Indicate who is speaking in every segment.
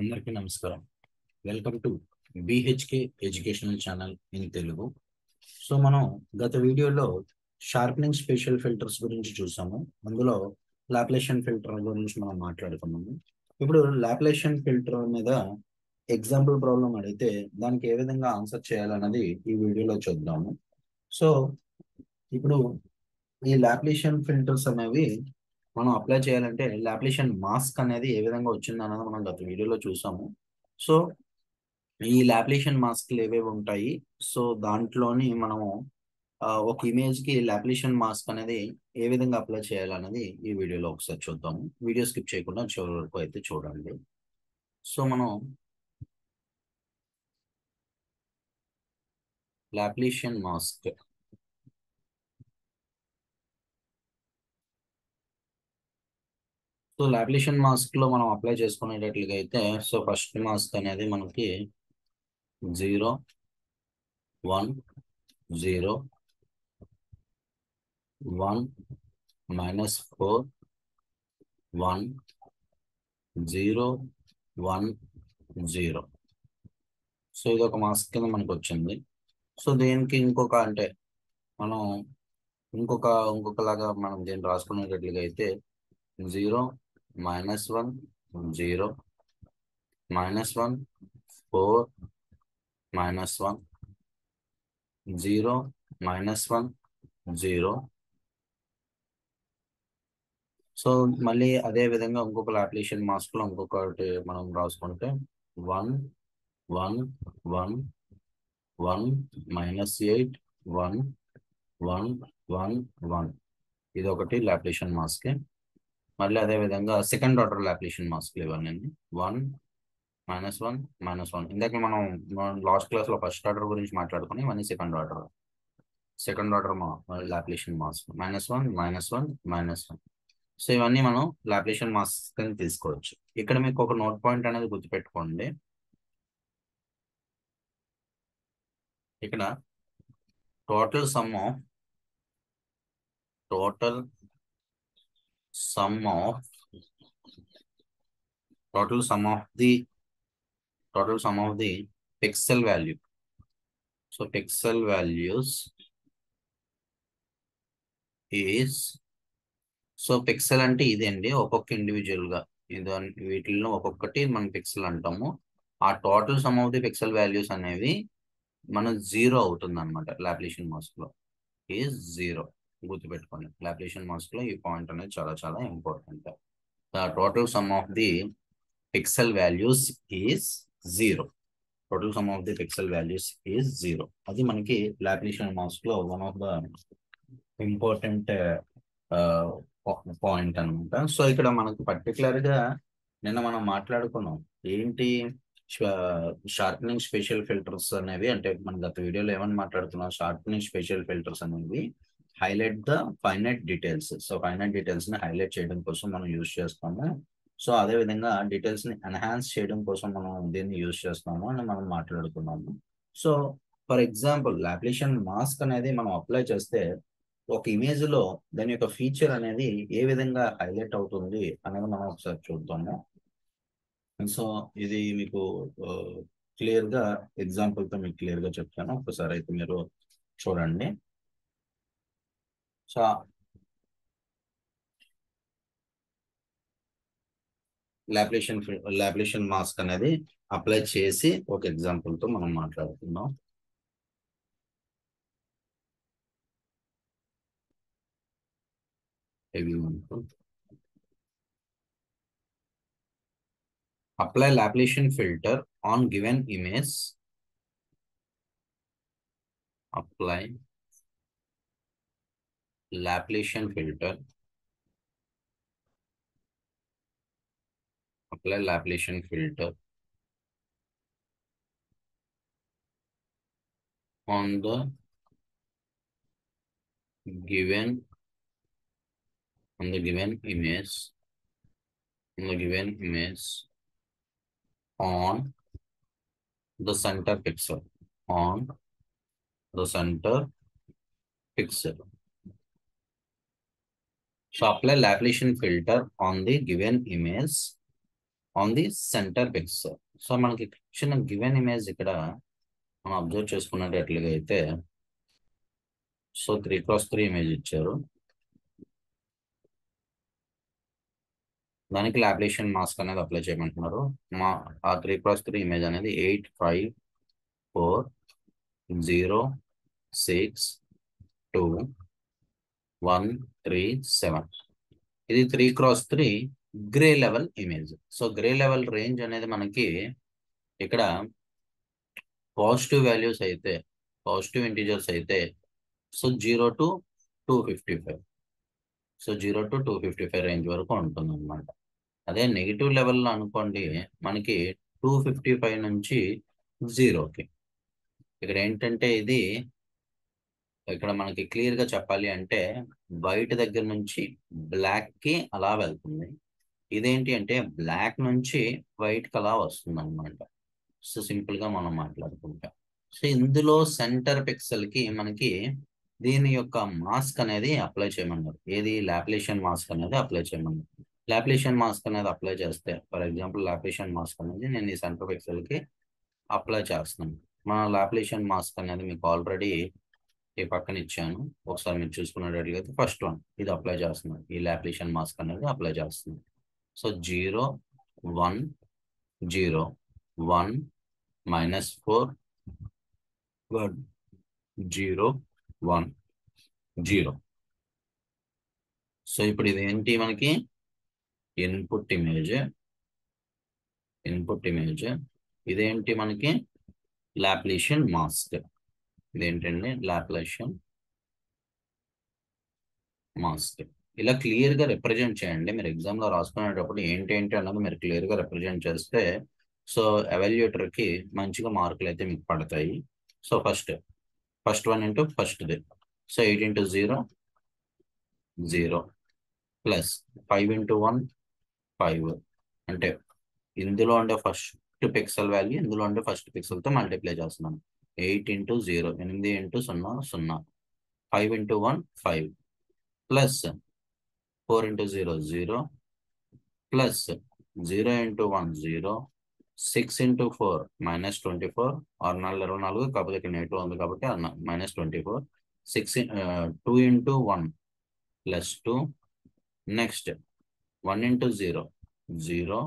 Speaker 1: అందరికీ నమస్కారం. Welcome to BHK educational channel in Telugu so మనం గత వీడియోలో షార్ప్నింగ్ స్పెషల్ ఫిల్టర్స్ గురించి చూసాము. అందులో లాప్లేషన్ ఫిల్టర్ గురించి మనం మాట్లాడుకున్నాము. ఇప్పుడు లాప్లేషన్ ఫిల్టర్ మీద ఎగ్జాంపుల్ ప్రాబ్లం అడిగితే దానికి ఏ విధంగా ఆన్సర్ చేయాలన్నది ఈ వీడియోలో చూద్దాము. సో ఇప్పుడు ఈ లాప్లేషన్ ఫిల్టర్స్ అనేవి మనం అప్లై చేయాలంటే లాప్లిషన్ మాస్క్ అనేది ఏ విధంగా వచ్చింది అన్నది మనం గత వీడియోలో చూసాము. సో ఈ లాప్లేషన్ మాస్క్లు ఏవేవి ఉంటాయి? సో దాంట్లోని మనము ఒక ఇమేజ్కి లాప్లేషన్ మాస్క్ అనేది ఏ విధంగా అప్లై చేయాలనేది ఈ వీడియోలో ఒకసారి చూద్దాము. వీడియో స్కిప్ చేయకుండా చివరి వరకు అయితే చూడండి. సో మనం లాప్లేషన్ మాస్క్ సో లాప్లేషన్ మాస్క్లో మనం అప్లై చేసుకునేటట్లుగా అయితే సో ఫస్ట్ మాస్క్ అనేది మనకి zero one zero one minus four one zero one zero. So ఇది ఒక మాస్క్ కింద మనకు వచ్చింది. సో దీనికి ఇంకొక అంటే మనం ఇంకొక ఇంకొకలాగా మనం దీన్ని రాసుకునేటట్లుగా అయితే zero minus one zero minus one four minus one zero minus one zero so మళ్ళీ అదే విధంగా ఇంకొక లాప్లేషన్ మాస్క్లో ఇంకొకటి మనం రాసుకుంటే one one one one minus eight one one one one ఇది ఒకటి లాప్లేషన్ మాస్క్ మళ్ళీ అదే విధంగా సెకండ్ ఆర్డర్ లాప్లేషన్ మాస్క్ ఇవన్నీ one minus one minus one ఇందాక మనం లాస్ట్ క్లాస్లో ఫస్ట్ ఆర్డర్ గురించి మాట్లాడుకుని ఇవన్నీ సెకండ్ ఆర్డర్ సెకండ్ ఆర్డర్ మా laplacian mask minus one minus one minus one so ఇవన్నీ మనం లాప్లేషన్ మాస్క్ అని తీసుకోవచ్చు. ఇక్కడ మీకు ఒక నోట్ పాయింట్ అనేది గుర్తుపెట్టుకోండి. ఇక్కడ total sum of total sum of total sum of the total sum of the pixel value. So pixel values is so pixel అంటే ఇదండి ఒక్కొక్క ఇండివిజువల్గా. ఇది వీటిల్లో ఒక్కొక్కటి మనం పిక్సెల్ అంటాము. ఆ total sum of the pixel values అనేవి మనం జీరో అవుతుంది అనమాట లాప్లేషన్ మాస్క్లో ఈజ్ జీరో గుర్తుపెట్టుకోండి. లాప్లేషన్ మాస్క్లో ఈ పాయింట్ అనేది చాలా చాలా important the total sum of the pixel values is zero total sum of the pixel values is zero అది మనకి laplacian మాస్క్లో one of the important point అనమాట సో ఇక్కడ మనకు పర్టికులర్గా నిన్న మనం మాట్లాడుకున్నాం. ఏంటి షార్పనింగ్ స్పెషల్ ఫిల్టర్స్ అనేవి అంటే మన గత వీడియోలో ఏమని మాట్లాడుతున్నాం? షార్పనింగ్ స్పెషల్ ఫిల్టర్స్ అనేవి highlight the finite details so finite డీటెయిల్స్ని highlight చేయడం కోసం మనం యూజ్ చేస్తాము. సో అదే విధంగా డీటెయిల్స్ని ఎన్హాన్స్ చేయడం కోసం మనం దీన్ని యూజ్ చేస్తాము అని మనం మాట్లాడుకున్నాము. So for example laplacian mask అనేది మనం అప్లై చేస్తే ఒక ఇమేజ్లో దాని యొక్క ఫీచర్ అనేది ఏ విధంగా హైలైట్ అవుతుంది అనేది మనం ఒకసారి చూద్దాము. సో ఇది మీకు క్లియర్గా ఎగ్జాంపుల్తో మీకు క్లియర్గా చెప్తాను ఒకసారి అయితే మీరు చూడండి. సో లాప్లేషన్ లాప్లేషన్ మాస్క్ అనేది అప్లై చేసి ఒక ఎగ్జాంపుల్తో మనం మాట్లాడుతున్నాం apply laplacian filter on given image apply laplacian filter. Apply laplacian filter. On the given on the given image on the given image on the center pixel on the center pixel So apply Laplacian filter on the given image on the center pixel so మనకి ఇచ్చిన given image ఇక్కడ మనం observe చేసుకున్నట్లుగా అయితే so three cross three image ఇచ్చారు. దానికి laplacian mask అనేది apply చేయమంటున్నారు. మా ఆ త్రీ క్రాస్ త్రీ ఇమేజ్ అనేది eight five four zero six two one three seven ఇది three cross three grey level image so grey level range అనేది మనకి ఇక్కడ పాజిటివ్ వాల్యూస్ అయితే పాజిటివ్ ఇంటీజర్స్ అయితే so zero to two fifty five so zero to two fifty five range వరకు ఉంటుంది అనమాట అదే నెగిటివ్ లెవెల్లో అనుకోండి మనకి టూ ఫిఫ్టీ ఫైవ్ నుంచి జీరోకి ఇక్కడ ఏంటంటే ఇది ఇక్కడ మనకి క్లియర్గా చెప్పాలి అంటే వైట్ దగ్గర నుంచి బ్లాక్కి అలా వెళ్తుంది. ఇదేంటి అంటే బ్లాక్ నుంచి వైట్కి అలా వస్తుంది అనమాట సో సింపుల్గా మనం మాట్లాడుకుంటాం. సో ఇందులో సెంటర్ పిక్సెల్కి మనకి దీని యొక్క మాస్క్ అనేది అప్లై చేయమన్నారు. ఏది? లాప్లేషన్ మాస్క్ అనేది అప్లై చేయమన్నారు. లాప్లేషన్ మాస్క్ అనేది అప్లై చేస్తే ఫర్ ఎగ్జాంపుల్ లాప్లేషన్ మాస్క్ అనేది నేను ఈ సెంటర్ పిక్సెల్కి అప్లై చేస్తున్నాను. మన లాప్లేషన్ మాస్క్ అనేది మీకు ఆల్రెడీ ఈ పక్కన ఇచ్చాను. ఒకసారి మీరు చూసుకున్నట్లయితే ఫస్ట్ వన్ ఇది అప్లై చేస్తున్నాను ఈ లాప్లేషన్ మాస్క్ అనేది అప్లై చేస్తున్నాను so zero one zero one minus four one zero one zero so ఇప్పుడు ఇది ఏంటి మనకి? ఇన్పుట్ ఇమేజ్ ఇన్పుట్ ఇమేజ్ ఇదేంటి మనకి? లాప్లేషన్ మాస్క్ ఇదేంటండి? Laplacian mask. ఇలా క్లియర్గా రిప్రజెంట్ చేయండి. మీరు ఎగ్జామ్లో రాసుకునేటప్పుడు ఏంటి ఏంటి అన్నది మీరు క్లియర్గా రిప్రజెంట్ చేస్తే సో ఎవాల్యుయేటర్కి మంచిగా మార్కులు అయితే మీకు పడతాయి. So first first one into first the. So eight into zero zero plus five into one five. అంటే ఇందులో ఉండే ఫస్ట్ పిక్సెల్ వాల్యూ ఇందులో ఉండే ఫస్ట్ పిక్సెల్తో మల్టిప్లై చేస్తున్నాం ఎయిట్ ఇంటూ జీరో ఎనిమిది ఇంటూ సున్నా సున్నా. Five into one five. Plus four into zero zero. Plus zero into one zero. Six into four minus twenty four. ఆరు నాలుగు ఇరవై నాలుగు కాకపోతే ఇక్కడ నెగిటివ్ ఉంది కాబట్టి minus twenty four. Six two into one plus two. Next one into zero zero.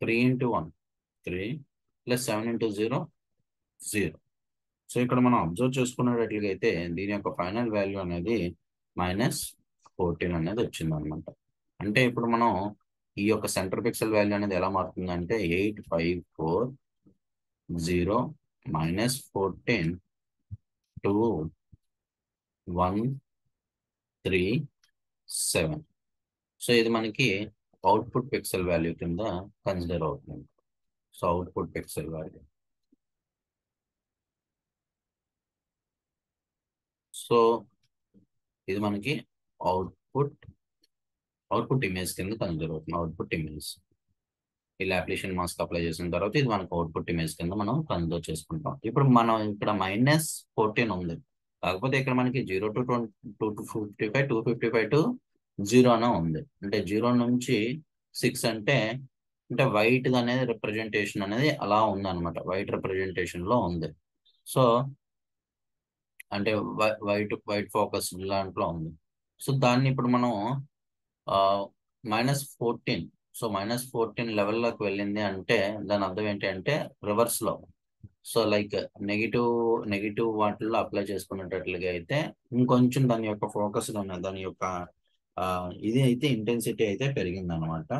Speaker 1: Three into one three. Plus seven into zero zero. So ఇక్కడ మనం అబ్జర్వ్ చేసుకున్నట్లుగా అయితే దీని యొక్క ఫైనల్ వాల్యూ అనేది మైనస్ ఫోర్టీన్ అనేది వచ్చింది అనమాట అంటే ఇప్పుడు మనం ఈ యొక్క సెంటర్ పిక్సెల్ వాల్యూ అనేది ఎలా మారుతుందంటే eight five four zero minus fourteen two one three seven. So ఇది మనకి అవుట్పుట్ పిక్సెల్ వాల్యూ కింద కన్సిడర్ అవుతుంది. So output pixel value. So ఇది మనకి అవుట్పుట్ అవుట్పుట్ ఇమేజ్ కింద కన్సిడర్ అవుతుంది అవుట్పుట్ ఇమేజ్ ఇలా అప్లికేషన్ మాస్క్ అప్లై చేసిన తర్వాత ఇది మనకు అవుట్పుట్ ఇమేజ్ కింద మనం కన్సిడర్ చేసుకుంటాం. ఇప్పుడు మనం ఇక్కడ మైనస్ ఫోర్టీన్ ఉంది. కాకపోతే ఇక్కడ మనకి zero to twenty two to fifty five two fifty five to zero అనే ఉంది. అంటే జీరో నుంచి సిక్స్ అంటే అంటే వైట్ అనేది రిప్రజెంటేషన్ అనేది అలా ఉంది అనమాట వైట్ రిప్రజెంటేషన్లో ఉంది. సో అంటే వైట్ వైట్ ఫోకస్ దాంట్లో ఉంది. సో దాన్ని ఇప్పుడు మనం minus fourteen so minus fourteen లెవెల్లోకి వెళ్ళింది అంటే దాని అర్థం ఏంటి అంటే రివర్స్లో సో లైక్ నెగిటివ్ నెగిటివ్ వాటిల్లో అప్లై చేసుకునేటట్లుగా అయితే ఇంకొంచెం దాని యొక్క ఫోకస్ దాని యొక్క ఇది అయితే ఇంటెన్సిటీ అయితే పెరిగింది అనమాట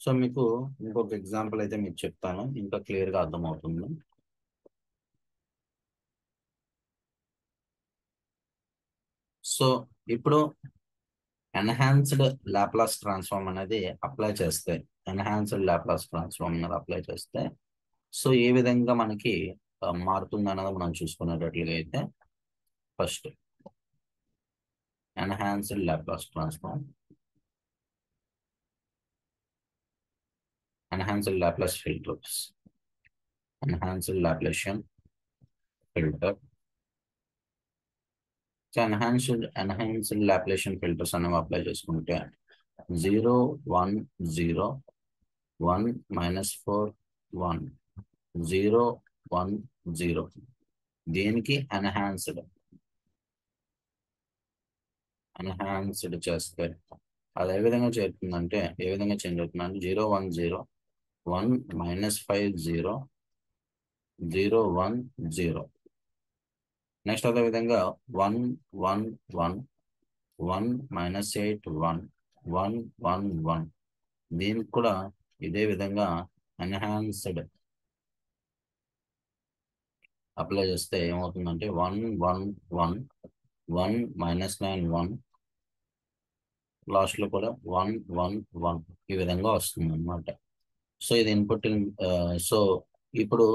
Speaker 1: సో మీకు ఇంకొక ఎగ్జాంపుల్ అయితే మీకు చెప్తాను. ఇంకా క్లియర్గా అర్థమవుతుంది. సో ఇప్పుడు ఎన్హాన్స్డ్ లాప్లాస్ ట్రాన్స్ఫార్మ్ అనేది అప్లై చేస్తే ఎన్హాన్స్డ్ లాప్లాస్ ట్రాన్స్ఫార్మ్ అనేది అప్లై చేస్తే సో ఏ విధంగా మనకి మారుతుంది అనేది మనం చూసుకునేటట్లుగా అయితే first enhanced Laplace transform enhanced Laplace filters enhanced Laplacian filter so enhanced enhanced Laplacian filters అనేవి అప్లై చేసుకుంటే zero one zero one minus four one zero one zero దీనికి ఎన్హాన్స్డ్ ఎన్హాన్స్డ్ చేస్తే అది ఏ విధంగా చేరుతుందంటే ఏ విధంగా చేంజ్ అవుతుందంటే zero one zero one minus five zero zero one zero next అదే విధంగా one one one one minus eight one one one one. దీనికి కూడా ఇదే విధంగా ఎన్హాన్స్డ్ అప్లై చేస్తే ఏమవుతుందంటే one one one one minus nine one. లాస్ట్లో కూడా వన్ వన్ వన్. ఈ విధంగా వస్తుంది అనమాట సో ఇది ఇన్పుట్ సో uh, ఇప్పుడు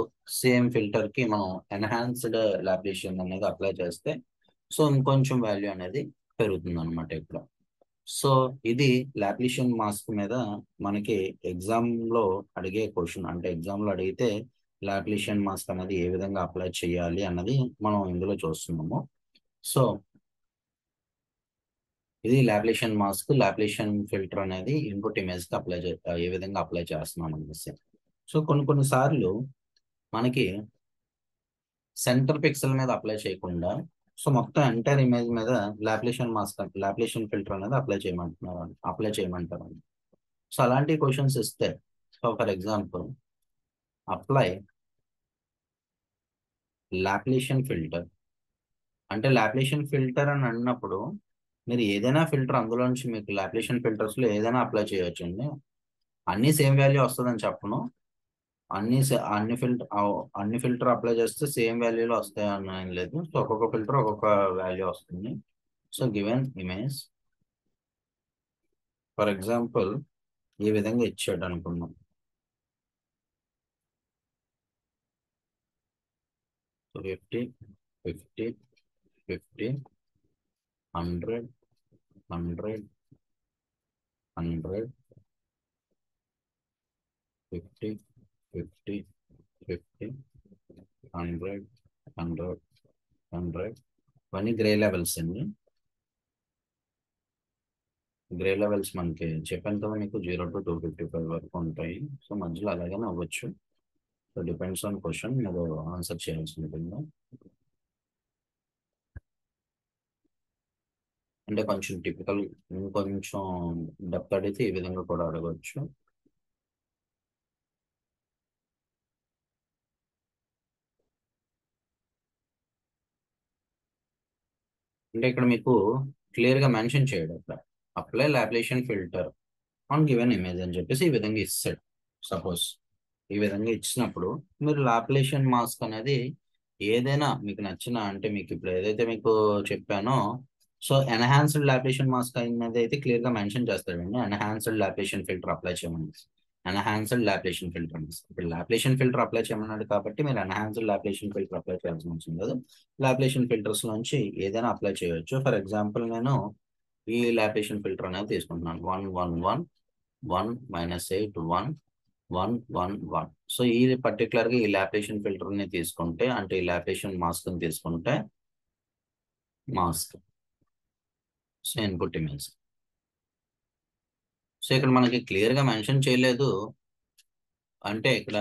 Speaker 1: సేమ్ ఫిల్టర్కి మనం ఎన్హాన్స్డ్ లాప్లేషన్ అనేది అప్లై చేస్తే సో ఇంకొంచెం వాల్యూ అనేది పెరుగుతుంది అనమాట ఇక్కడ. సో ఇది లాప్లేషన్ మాస్క్ మీద మనకి ఎగ్జామ్లో అడిగే క్వశ్చన్ అంటే ఎగ్జామ్లో అడిగితే లాప్లేషన్ మాస్క్ అనేది ఏ విధంగా అప్లై చేయాలి అన్నది మనం ఇందులో చూస్తున్నాము. సో ఇది లాప్లేషన్ మాస్క్ లాప్లేషన్ ఫిల్టర్ అనేది ఇన్పుట్ ఇమేజ్కి అప్లై ఏ విధంగా అప్లై చేస్తున్నాం అనేసి సో కొన్ని కొన్ని సార్లు మనకి సెంటర్ పిక్సెల్ మీద అప్లై చేయకుండా సో మొత్తం ఎంటైర్ ఇమేజ్ మీద లాప్లేషన్ మాస్క్ లాప్లేషన్ ఫిల్టర్ అనేది అప్లై చేయమంటున్నారు అప్లై చేయమంటారు సో అలాంటి క్వశ్చన్స్ ఇస్తే so for example apply Laplacian filter. అంటే లాప్లేషన్ ఫిల్టర్ అని అన్నప్పుడు మీరు ఏదైనా ఫిల్టర్ అందులో నుంచి మీకు లాప్లేషన్ ఫిల్టర్స్లో ఏదైనా అప్లై చేయొచ్చు అండి అన్ని సేమ్ వాల్యూ వస్తుందని చెప్పను. అన్ని అన్ని ఫిల్టర్ అన్ని ఫిల్టర్ అప్లై చేస్తే సేమ్ వాల్యూలో వస్తాయి అని లేదు. సో ఒక్కొక్క ఫిల్టర్ ఒక్కొక్క వాల్యూ వస్తుంది. So given image. For example ఈ విధంగా ఇచ్చాడు అనుకున్నాం fifty fifty fifty hundred hundred hundred fifty fifty fifty hundred hundred hundred. ఇవన్నీ గ్రే లెవెల్స్ అండి. గ్రే లెవెల్స్ మనకి చెప్పాను కదా మీకు zero to two fifty five వరకు ఉంటాయి. సో మధ్యలో అలాగనే అవ్వచ్చు. So depends on question. మీరు ఆన్సర్ చేయాల్సి ఉంటుంది అంటే కొంచెం టిపికల్ ఇంకొంచెం డెప్త్ అడిగితే ఈ విధంగా కూడా అడగవచ్చు అంటే ఇక్కడ మీకు క్లియర్గా మెన్షన్ చేయడు అక్కడ. Apply Laplacian filter on given image అని చెప్పేసి ఈ విధంగా ఇస్తాడు. సపోజ్ ఈ విధంగా ఇచ్చినప్పుడు మీరు లాప్లేషన్ మాస్క్ అనేది ఏదైనా మీకు నచ్చిన అంటే మీకు ఇప్పుడు ఏదైతే మీకు చెప్పానో సో ఎన్హాన్స్డ్ లాప్లేషన్ మాస్క్ అనేది అయితే క్లియర్గా మెన్షన్ చేస్తాడండి. ఎన్హాన్స్డ్ లాప్లేషన్ ఫిల్టర్ అప్లై చేయమని. ఎన్హాన్స్డ్ లాప్లేషన్ ఫిల్టర్ ఇప్పుడు లాప్లేషన్ ఫిల్టర్ అప్లై చేయమన్నాడు కాబట్టి మీరు ఎన్హాన్స్డ్ లాప్లేషన్ ఫిల్టర్ అప్లై చేయాల్సిన అవసరం లేదు. లాప్లేషన్ ఫిల్టర్స్ నుంచి ఏదైనా అప్లై చేయొచ్చు. ఫర్ ఎగ్జాంపుల్ నేను ఈ లాప్లేషన్ ఫిల్టర్ అనేది తీసుకుంటున్నాను. One one one one minus eight one one one one so ఈ పర్టికులర్గా ఈ లాప్లేషన్ ఫిల్టర్ని తీసుకుంటే అంటే ఈ లాప్లేషన్ మాస్క్ని తీసుకుంటే mask so input image so ఇక్కడ మనకి క్లియర్గా మెన్షన్ చేయలేదు. అంటే ఇక్కడ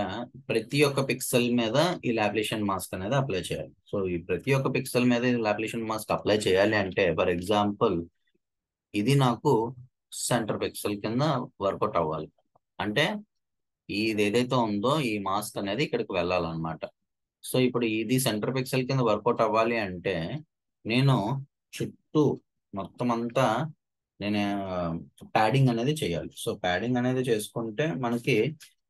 Speaker 1: ప్రతి ఒక్క పిక్సెల్ మీద ఈ లాప్లేషన్ మాస్క్ అనేది అప్లై చేయాలి. సో ఈ ప్రతి ఒక్క పిక్సెల్ మీద ఈ లాప్లేషన్ మాస్క్ అప్లై చేయాలి అంటే ఫర్ ఎగ్జాంపుల్ ఇది నాకు సెంటర్ పిక్సెల్ కింద వర్కౌట్ అవ్వాలి. అంటే ఇది ఏదైతే ఉందో ఈ మాస్క్ అనేది ఇక్కడికి వెళ్ళాలన్నమాట. సో ఇప్పుడు ఇది సెంటర్ పిక్సెల్ కింద వర్కౌట్ అవ్వాలి అంటే నేను చుట్టూ మొత్తం అంతా నేను ప్యాడింగ్ అనేది చేయాలి. సో ప్యాడింగ్ అనేది చేసుకుంటే మనకి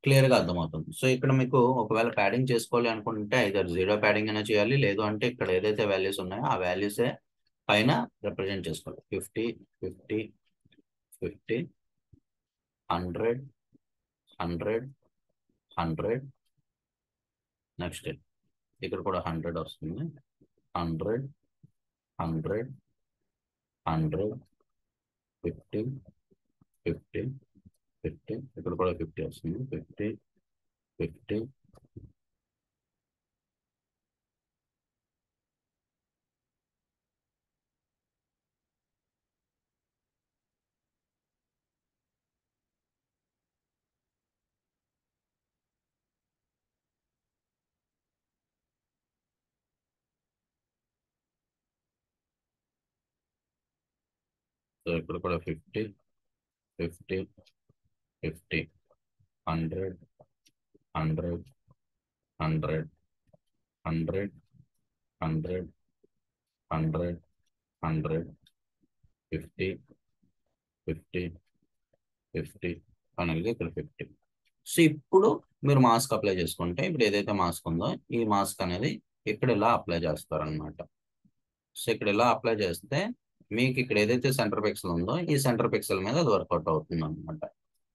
Speaker 1: క్లియర్గా అర్థమవుతుంది. సో ఇక్కడ మీకు ఒకవేళ ప్యాడింగ్ చేసుకోవాలి అనుకుంటే ఐదర్ జీరో ప్యాడింగ్ అయినా చేయాలి లేదు అంటే ఇక్కడ ఏదైతే వాల్యూస్ ఉన్నాయో ఆ వాల్యూసే పైన రిప్రజెంట్ చేసుకోవాలి. Fifty fifty fifty hundred hundred hundred next ఇక్కడ కూడా హండ్రెడ్ వస్తుంది. Hundred hundred hundred fifty fifty fifty ఇక్కడ కూడా ఫిఫ్టీ వస్తుంది ఫిఫ్టీ ఫిఫ్టీ సో ఇక్కడ కూడా fifty fifty fifty hundred hundred hundred hundred hundred hundred hundred fifty fifty fifty అనేది ఇక్కడ ఫిఫ్టీ. సో ఇప్పుడు మీరు మాస్క్ అప్లై చేసుకుంటే ఇప్పుడు ఏదైతే మాస్క్ ఉందో ఈ మాస్క్ అనేది ఇక్కడ ఇలా అప్లై చేస్తారనమాట సో ఇక్కడ ఇలా అప్లై చేస్తే మీకు ఇక్కడ ఏదైతే సెంటర్ పిక్సెల్ ఉందో ఈ సెంటర్ పిక్సెల్ మీద అది వర్కౌట్ అవుతుంది అనమాట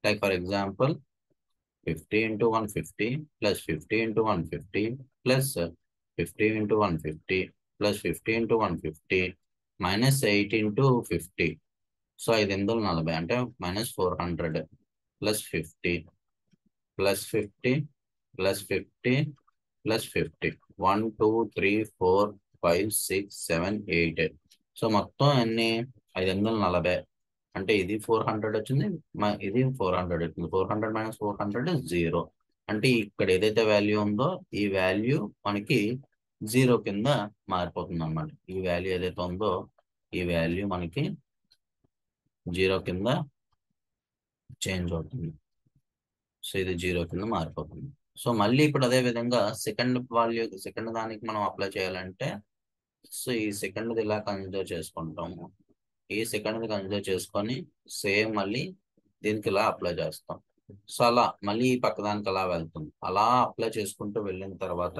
Speaker 1: like for example fifty into one fifty plus fifty into one fifty plus fifty into one fifty plus fifty into one fifty minus eight into fifty so ఐదు వందల నలభై? అంటే minus four hundred plus fifty plus fifty plus fifty plus fifty one two three four five six seven eight so మొత్తం ఎన్ని? ఐదు వందల నలభై. అంటే ఇది ఫోర్ హండ్రెడ్ వచ్చింది ఇది ఫోర్ హండ్రెడ్ వచ్చింది. Four hundred minus four hundred zero అంటే ఇక్కడ ఏదైతే వాల్యూ ఉందో ఈ వాల్యూ మనకి జీరో కింద మారిపోతుంది అనమాట ఈ వాల్యూ ఏదైతే ఉందో ఈ వాల్యూ మనకి జీరో కింద చేంజ్ అవుతుంది. సో ఇది జీరో కింద మారిపోతుంది. సో మళ్ళీ ఇప్పుడు అదే విధంగా సెకండ్ వాల్యూ సెకండ్ దానికి మనం అప్లై చేయాలంటే సో ఈ సెకండ్ ఇలా కన్సిడర్ చేసుకుంటాము. ఈ సెకండ్ కన్సిడర్ చేసుకొని సేమ్ మళ్ళీ దీనికి ఇలా అప్లై చేస్తాం. సో అలా మళ్ళీ ఈ పక్క దానికి అలా వెళ్తుంది అలా అప్లై చేసుకుంటూ వెళ్ళిన తర్వాత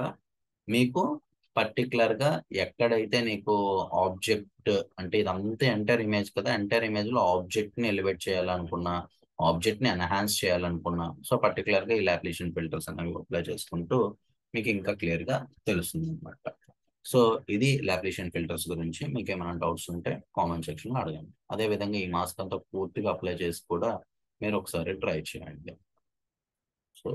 Speaker 1: మీకు పర్టికులర్గా ఎక్కడైతే నీకు ఆబ్జెక్ట్ అంటే ఇదంతా ఎంటర్ ఇమేజ్ కదా ఎంటర్ ఇమేజ్లో ఆబ్జెక్ట్ని ఎలివేట్ చేయాలనుకున్నా ఆబ్జెక్ట్ని ఎన్హాన్స్ చేయాలనుకున్నా సో పర్టికులర్గా ఈ లాప్లేషన్ ఫిల్టర్స్ అనేవి అప్లై చేసుకుంటూ మీకు ఇంకా క్లియర్గా తెలుస్తుంది అనమాట సో ఇది లాప్లేషన్ ఫిల్టర్స్ గురించి మీకు ఏమైనా డౌట్స్ ఉంటే కామెంట్ సెక్షన్లో అడగండి. అదే విధంగా ఈ మాస్క్ అంతా పూర్తిగా అప్లై చేసి కూడా మీరు ఒకసారి ట్రై చేయండి. సో